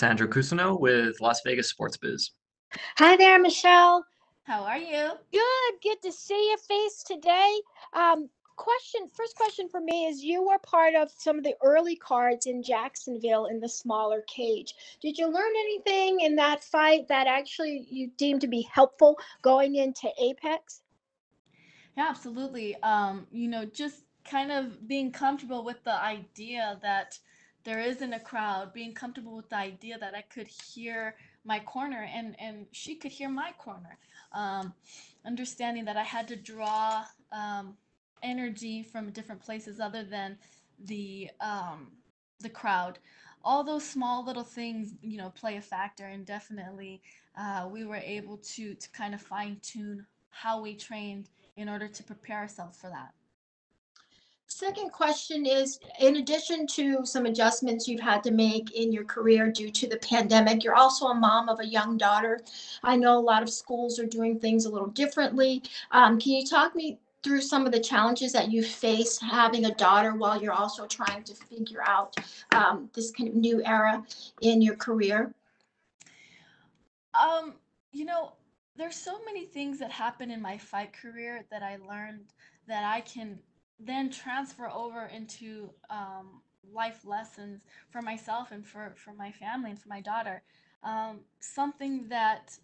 Sandro Cusino with Las Vegas Sports Biz. Hi there, Michelle. How are you? Good. Good to see your face today. Um, question first question for me is you were part of some of the early cards in Jacksonville in the smaller cage. Did you learn anything in that fight that actually you deemed to be helpful going into Apex? Yeah, absolutely. Um, you know, just kind of being comfortable with the idea that there isn't a crowd, being comfortable with the idea that I could hear my corner and and she could hear my corner. Um, understanding that I had to draw um, energy from different places other than the um, the crowd. All those small little things, you know, play a factor, and definitely uh, we were able to to kind of fine tune how we trained in order to prepare ourselves for that. Second question is, in addition to some adjustments you've had to make in your career due to the pandemic, you're also a mom of a young daughter. I know a lot of schools are doing things a little differently. Um, can you talk me through some of the challenges that you face having a daughter while you're also trying to figure out um, this kind of new era in your career? Um, you know, there's so many things that happen in my fight career that I learned that I can then transfer over into um, life lessons for myself and for, for my family and for my daughter. Um, something that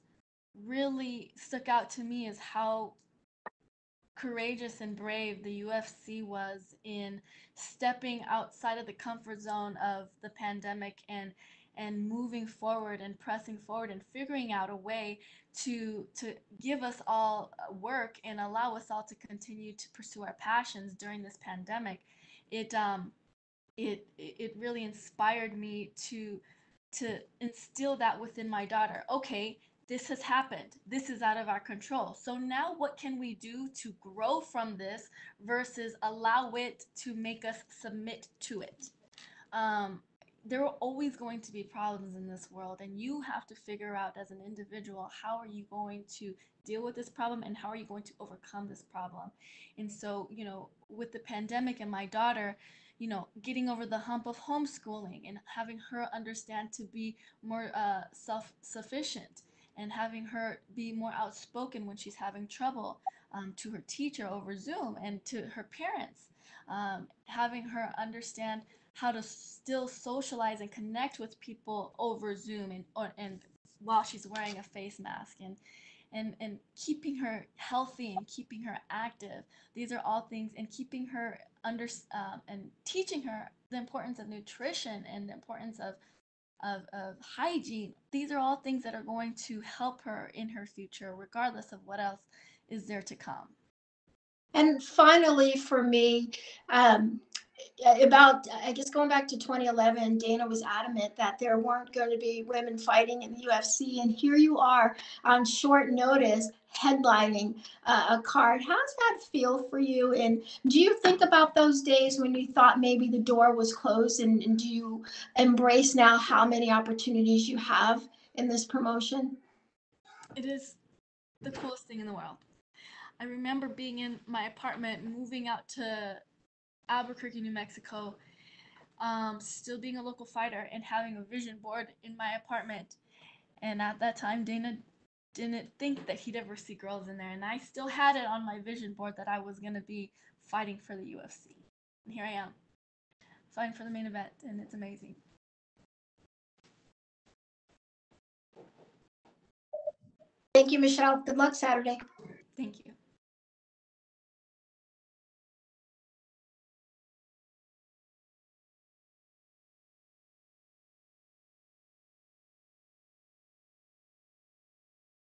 really stuck out to me is how courageous and brave the UFC was in stepping outside of the comfort zone of the pandemic and and moving forward and pressing forward and figuring out a way to to give us all uh, work and allow us all to continue to pursue our passions during this pandemic it um it it really inspired me to to instill that within my daughter. Okay this has happened. This is out of our control. So now what can we do to grow from this versus allow it to make us submit to it? Um, there are always going to be problems in this world and you have to figure out as an individual how are you going to deal with this problem and how are you going to overcome this problem? And so you know with the pandemic and my daughter you know getting over the hump of homeschooling and having her understand to be more uh, self-sufficient and having her be more outspoken when she's having trouble um, to her teacher over zoom and to her parents um, having her understand how to still socialize and connect with people over Zoom and or, and while she's wearing a face mask and and and keeping her healthy and keeping her active. These are all things and keeping her under um, and teaching her the importance of nutrition and the importance of of, of hygiene. These are all things that are going to help her in her future, regardless of what else is there to come. And finally, for me, um, about I guess going back to 2011, Dana was adamant that there weren't going to be women fighting in the UFC, and here you are on short notice headlining uh, a card. How does that feel for you? And do you think about those days when you thought maybe the door was closed, and, and do you embrace now how many opportunities you have in this promotion? It is the coolest thing in the world. I remember being in my apartment, moving out to Albuquerque, New Mexico, um, still being a local fighter and having a vision board in my apartment. And at that time, Dana didn't think that he'd ever see girls in there. And I still had it on my vision board that I was going to be fighting for the UFC. And here I am, fighting for the main event, and it's amazing. Thank you, Michelle. Good luck Saturday. Thank you.